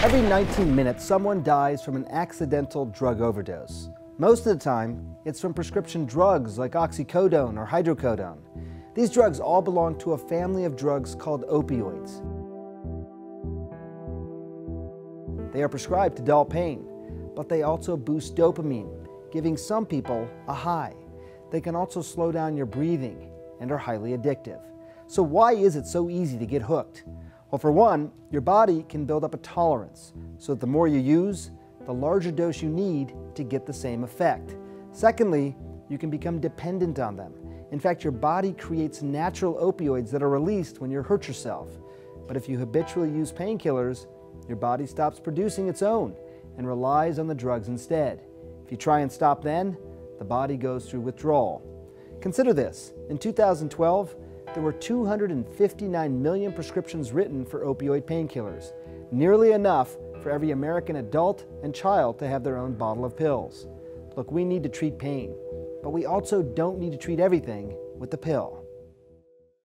Every 19 minutes, someone dies from an accidental drug overdose. Most of the time, it's from prescription drugs like oxycodone or hydrocodone. These drugs all belong to a family of drugs called opioids. They are prescribed to dull pain, but they also boost dopamine, giving some people a high. They can also slow down your breathing and are highly addictive. So why is it so easy to get hooked? Well, for one, your body can build up a tolerance, so that the more you use, the larger dose you need to get the same effect. Secondly, you can become dependent on them. In fact, your body creates natural opioids that are released when you hurt yourself. But if you habitually use painkillers, your body stops producing its own and relies on the drugs instead. If you try and stop then, the body goes through withdrawal. Consider this. In 2012, there were 259 million prescriptions written for opioid painkillers, nearly enough for every American adult and child to have their own bottle of pills. Look, we need to treat pain, but we also don't need to treat everything with the pill.